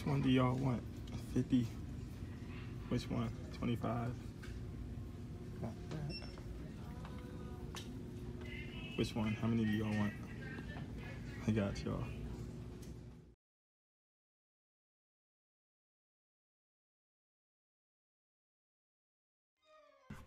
Which one do y'all want? 50? Which one? 25? Got that. Which one? How many do y'all want? I got y'all.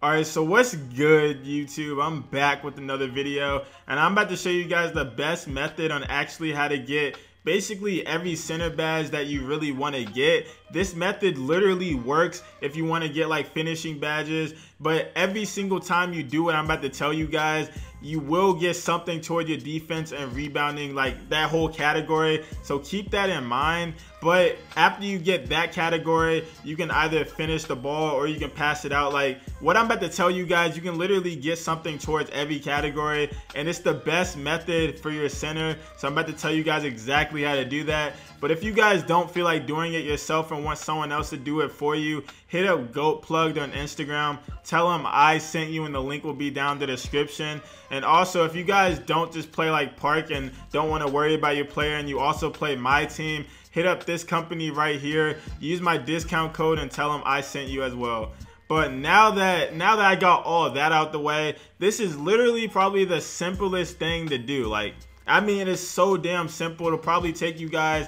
Alright, so what's good YouTube? I'm back with another video and I'm about to show you guys the best method on actually how to get basically every center badge that you really want to get. This method literally works if you want to get like finishing badges, but every single time you do what I'm about to tell you guys, you will get something toward your defense and rebounding, like that whole category. So keep that in mind. But after you get that category, you can either finish the ball or you can pass it out. Like what I'm about to tell you guys, you can literally get something towards every category, and it's the best method for your center. So I'm about to tell you guys exactly how to do that. But if you guys don't feel like doing it yourself and want someone else to do it for you, hit up Goat Plugged on Instagram. Tell them I sent you and the link will be down the description. And also, if you guys don't just play like Park and don't want to worry about your player and you also play my team, hit up this company right here. Use my discount code and tell them I sent you as well. But now that now that I got all that out the way, this is literally probably the simplest thing to do. Like, I mean, it's so damn simple. It'll probably take you guys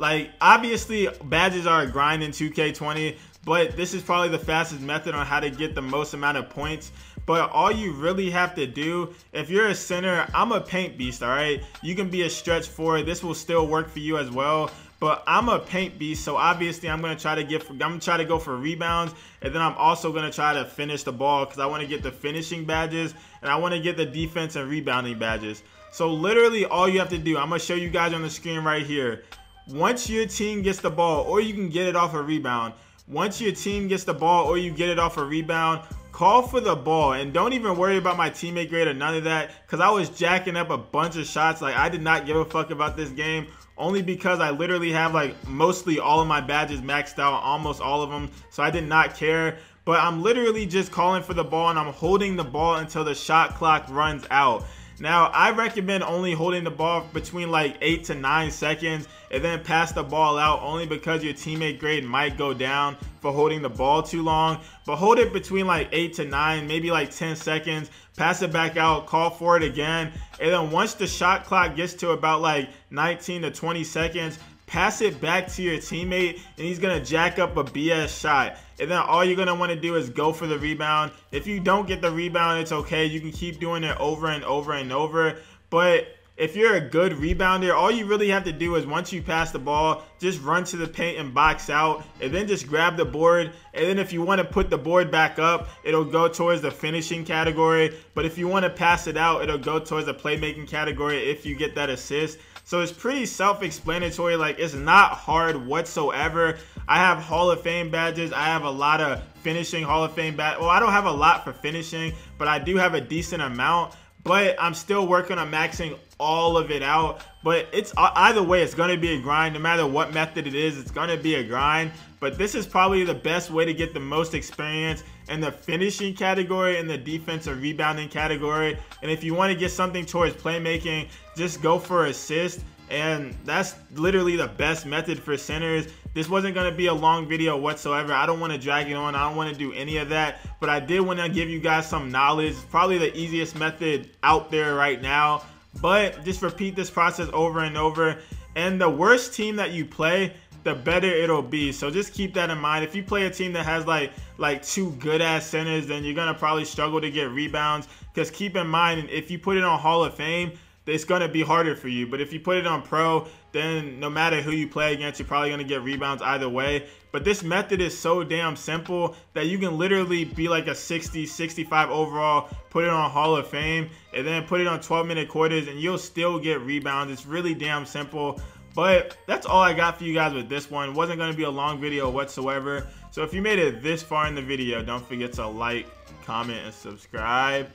like, obviously, badges are a grind in 2K20, but this is probably the fastest method on how to get the most amount of points. But all you really have to do, if you're a center, I'm a paint beast, all right? You can be a stretch forward. This will still work for you as well. But I'm a paint beast, so obviously I'm gonna try to get. I'm gonna try to go for rebounds, and then I'm also gonna try to finish the ball because I want to get the finishing badges and I want to get the defense and rebounding badges. So literally, all you have to do, I'm gonna show you guys on the screen right here once your team gets the ball or you can get it off a rebound, once your team gets the ball or you get it off a rebound, call for the ball and don't even worry about my teammate grade or none of that because I was jacking up a bunch of shots. Like I did not give a fuck about this game only because I literally have like mostly all of my badges maxed out, almost all of them. So I did not care. But I'm literally just calling for the ball and I'm holding the ball until the shot clock runs out. Now, I recommend only holding the ball between like 8 to 9 seconds and then pass the ball out only because your teammate grade might go down for holding the ball too long. But hold it between like 8 to 9, maybe like 10 seconds. Pass it back out, call for it again. And then once the shot clock gets to about like 19 to 20 seconds, pass it back to your teammate and he's going to jack up a BS shot. And then all you're going to want to do is go for the rebound. If you don't get the rebound, it's okay. You can keep doing it over and over and over. But if you're a good rebounder, all you really have to do is once you pass the ball, just run to the paint and box out, and then just grab the board. And then if you want to put the board back up, it'll go towards the finishing category. But if you want to pass it out, it'll go towards the playmaking category if you get that assist. So it's pretty self-explanatory. Like it's not hard whatsoever. I have Hall of Fame badges. I have a lot of finishing Hall of Fame badges. Well, I don't have a lot for finishing, but I do have a decent amount. But I'm still working on maxing all of it out. But it's uh, either way, it's to be a grind. No matter what method it is, it's to be a grind. But this is probably the best way to get the most experience in the finishing category and the defensive rebounding category. And if you want to get something towards playmaking, just go for assist. And that's literally the best method for centers. This wasn't going to be a long video whatsoever. I don't want to drag it on. I don't want to do any of that. But I did want to give you guys some knowledge. Probably the easiest method out there right now. But just repeat this process over and over. And the worst team that you play, the better it'll be. So just keep that in mind. If you play a team that has like like two good ass centers, then you're gonna probably struggle to get rebounds. Because keep in mind, if you put it on Hall of Fame, it's going to be harder for you. But if you put it on pro, then no matter who you play against, you're probably going to get rebounds either way. But this method is so damn simple that you can literally be like a 60, 65 overall, put it on Hall of Fame, and then put it on 12 minute quarters, and you'll still get rebounds. It's really damn simple. But that's all I got for you guys with this one. It wasn't going to be a long video whatsoever. So if you made it this far in the video, don't forget to like, comment, and subscribe.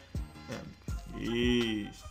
And peace.